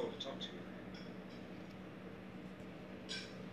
goal to talk to you.